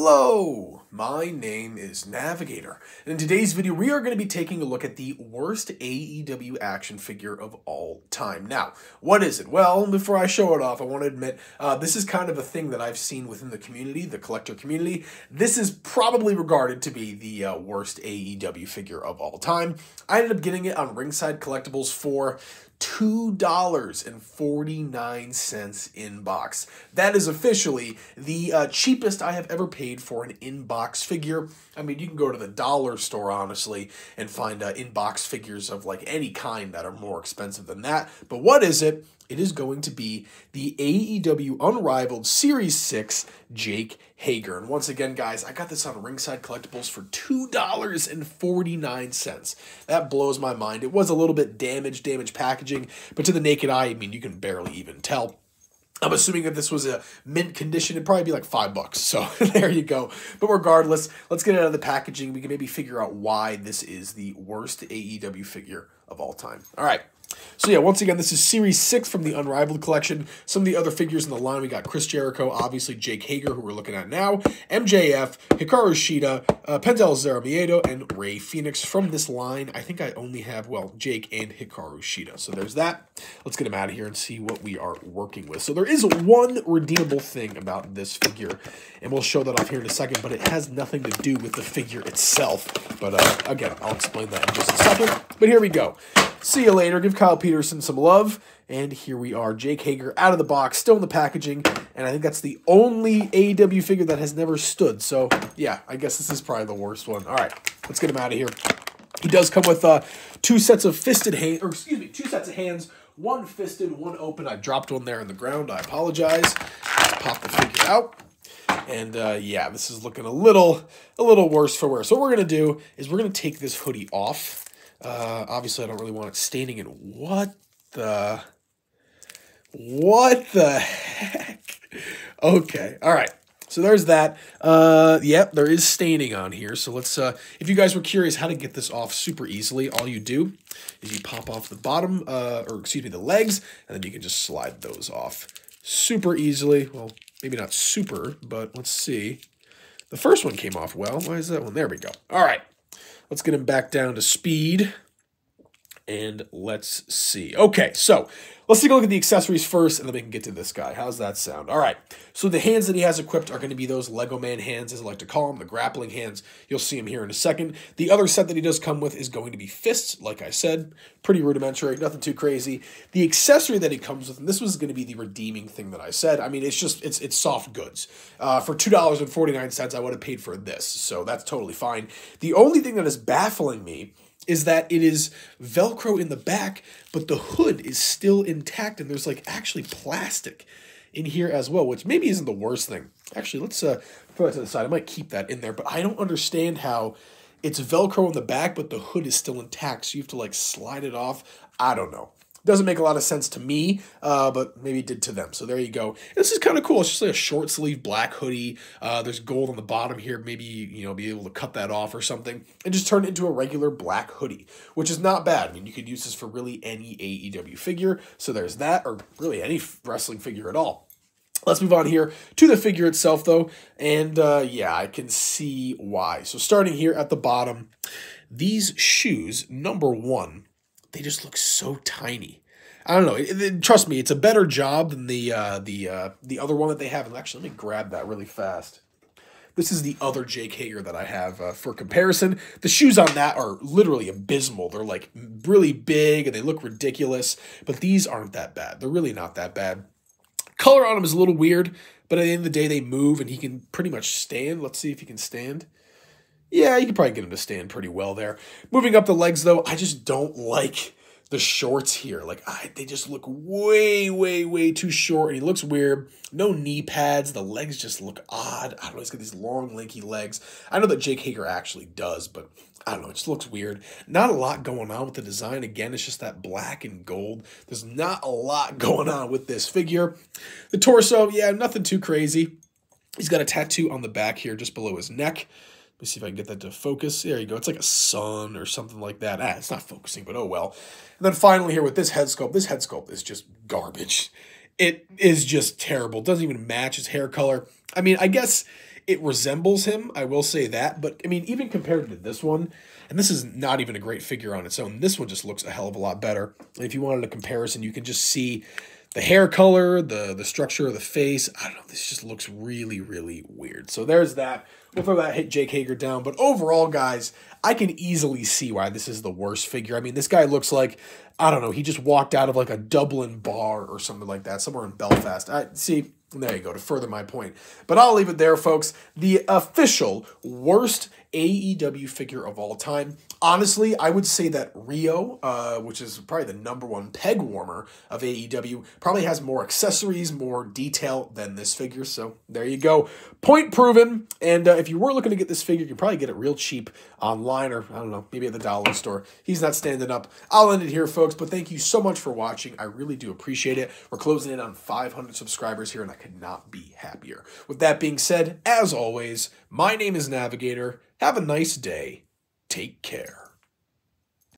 Hello, my name is Navigator, and in today's video we are going to be taking a look at the worst AEW action figure of all time. Now, what is it? Well, before I show it off, I want to admit uh, this is kind of a thing that I've seen within the community, the collector community. This is probably regarded to be the uh, worst AEW figure of all time. I ended up getting it on Ringside Collectibles for $2.49 in box. That is officially the uh, cheapest I have ever paid for an in box figure. I mean, you can go to the dollar store, honestly, and find uh, in box figures of like any kind that are more expensive than that. But what is it? It is going to be the AEW Unrivaled Series 6 Jake Hager. And once again, guys, I got this on Ringside Collectibles for $2.49. That blows my mind. It was a little bit damaged, damaged packaging, but to the naked eye, I mean, you can barely even tell. I'm assuming that this was a mint condition, it'd probably be like five bucks. So there you go. But regardless, let's get it out of the packaging. We can maybe figure out why this is the worst AEW figure of all time. All right. So yeah, once again, this is Series 6 from the Unrivaled Collection. Some of the other figures in the line, we got Chris Jericho, obviously Jake Hager, who we're looking at now, MJF, Hikaru Shida, uh, Penta El and Rey Fenix. From this line, I think I only have, well, Jake and Hikaru Shida. So there's that. Let's get them out of here and see what we are working with. So there is one redeemable thing about this figure, and we'll show that off here in a second, but it has nothing to do with the figure itself. But uh, again, I'll explain that in just a second. But here we go. See you later. Give Kyle Peterson some love. And here we are, Jake Hager out of the box, still in the packaging. And I think that's the only AEW figure that has never stood. So, yeah, I guess this is probably the worst one. All right, let's get him out of here. He does come with uh, two sets of fisted hands, or excuse me, two sets of hands, one fisted, one open. I dropped one there in the ground. I apologize. Pop the figure out. And uh, yeah, this is looking a little, a little worse for wear. So what we're gonna do is we're gonna take this hoodie off. Uh, obviously, I don't really want it staining. And what the, what the heck? Okay, all right. So there's that. Uh, yep, there is staining on here. So let's, uh, if you guys were curious how to get this off super easily, all you do is you pop off the bottom, uh, or excuse me, the legs, and then you can just slide those off super easily. Well, maybe not super, but let's see. The first one came off well. Why is that one? There we go. All right. Let's get him back down to speed. And let's see. Okay, so let's take a look at the accessories first, and then we can get to this guy. How's that sound? All right, so the hands that he has equipped are going to be those Lego Man hands, as I like to call them, the grappling hands. You'll see them here in a second. The other set that he does come with is going to be fists, like I said. Pretty rudimentary, nothing too crazy. The accessory that he comes with, and this was going to be the redeeming thing that I said. I mean, it's just, it's it's soft goods. Uh, for $2.49, I would have paid for this, so that's totally fine. The only thing that is baffling me is that it is Velcro in the back, but the hood is still intact, and there's like actually plastic in here as well, which maybe isn't the worst thing. Actually, let's uh, put that to the side. I might keep that in there, but I don't understand how it's Velcro in the back, but the hood is still intact, so you have to like slide it off. I don't know. Doesn't make a lot of sense to me, uh, but maybe it did to them. So there you go. This is kind of cool. It's just like a short sleeve black hoodie. Uh, there's gold on the bottom here. Maybe, you know, be able to cut that off or something and just turn it into a regular black hoodie, which is not bad. I mean, you could use this for really any AEW figure. So there's that, or really any wrestling figure at all. Let's move on here to the figure itself, though. And uh, yeah, I can see why. So starting here at the bottom, these shoes, number one, they just look so tiny. I don't know. It, it, trust me, it's a better job than the uh, the uh, the other one that they have. Actually, let me grab that really fast. This is the other Jake Hager that I have uh, for comparison. The shoes on that are literally abysmal. They're like really big and they look ridiculous, but these aren't that bad. They're really not that bad. Color on them is a little weird, but at the end of the day, they move and he can pretty much stand. Let's see if he can stand. Yeah, you can probably get him to stand pretty well there. Moving up the legs, though, I just don't like the shorts here. Like, I, they just look way, way, way too short, and he looks weird. No knee pads. The legs just look odd. I don't know. He's got these long, lanky legs. I know that Jake Hager actually does, but I don't know. It just looks weird. Not a lot going on with the design. Again, it's just that black and gold. There's not a lot going on with this figure. The torso, yeah, nothing too crazy. He's got a tattoo on the back here just below his neck. Let me see if I can get that to focus. There you go. It's like a sun or something like that. Ah, it's not focusing, but oh well. And then finally here with this head sculpt, this head sculpt is just garbage. It is just terrible. Doesn't even match his hair color. I mean, I guess it resembles him. I will say that. But I mean, even compared to this one, and this is not even a great figure on its own. This one just looks a hell of a lot better. If you wanted a comparison, you can just see the hair color, the the structure of the face. I don't know. This just looks really, really weird. So there's that. We'll throw that hit Jake Hager down. But overall, guys, I can easily see why this is the worst figure. I mean, this guy looks like I don't know. He just walked out of like a Dublin bar or something like that, somewhere in Belfast. I see. There you go, to further my point. But I'll leave it there, folks. The official worst AEW figure of all time. Honestly, I would say that Riho, uh, which is probably the number one peg warmer of AEW, probably has more accessories, more detail than this figure. So there you go. Point proven. And uh, if you were looking to get this figure, you probably get it real cheap online or, I don't know, maybe at the dollar store. He's not standing up. I'll end it here, folks. But thank you so much for watching. I really do appreciate it. We're closing in on 500 subscribers here, and I could not be happier. With that being said, as always, my name is Navigator. Have a nice day. Take care.